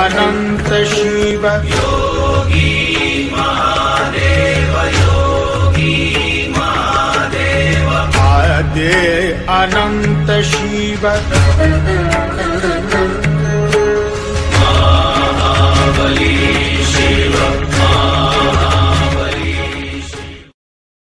अनन्त शिव आय ते अनन्त शिव